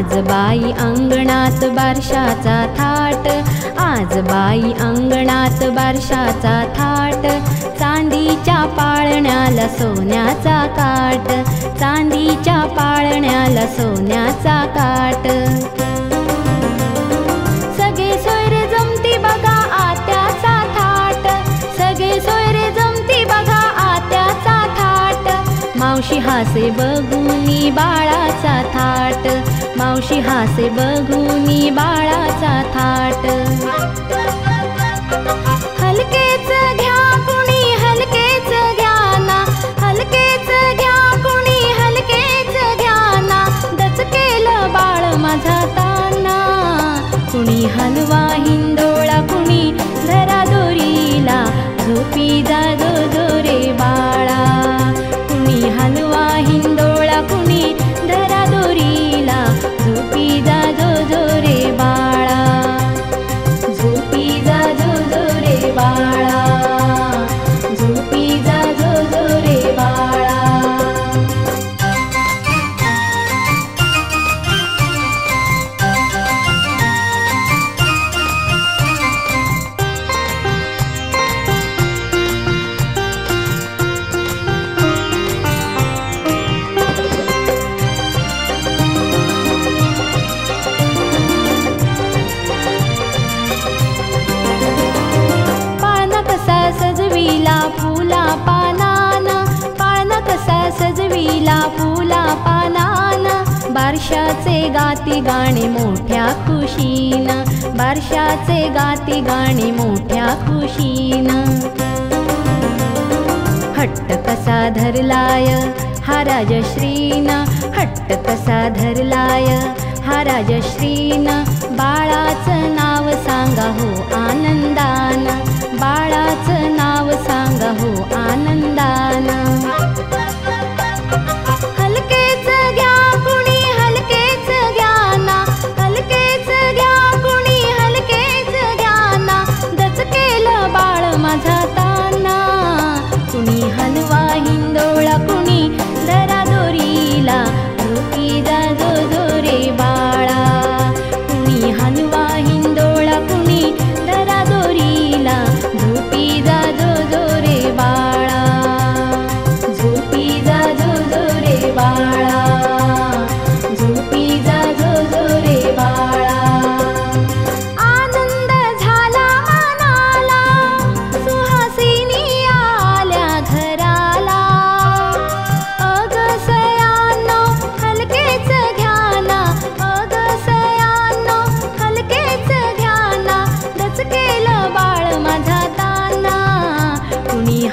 आज बाई अंगणात बारशाचा थाट आज बाई अंगणात बारशाचा थाट चांदीच्या पाळण्याला सोन्याचा काट चांदीच्या पाळण्याला सोन्याचा काट. मावशी हासे बघूनी बाळाचा थाट. मावशी हासे बघूनी बाळाचा थाट. हलकेच घ्या कुणी हलकेच घ्या ना हलकेच घ्या कुणी हलकेच घ्या ना दचकेलं बाळ माझा ताना कुणी हलवा फुला पानान पाळणा कसा सजविला फुला पानान बारशाचे गाती गाणे मोठ्या खुशीन बारशाचे गाती गाणे मोठ्या खुशीन. हट्ट कसा धरलाय हा राजश्रीन हट्ट कसा धरलाय हा राजश्रीन बाळाचं नाव सांगा हो आनंदान. تدعوني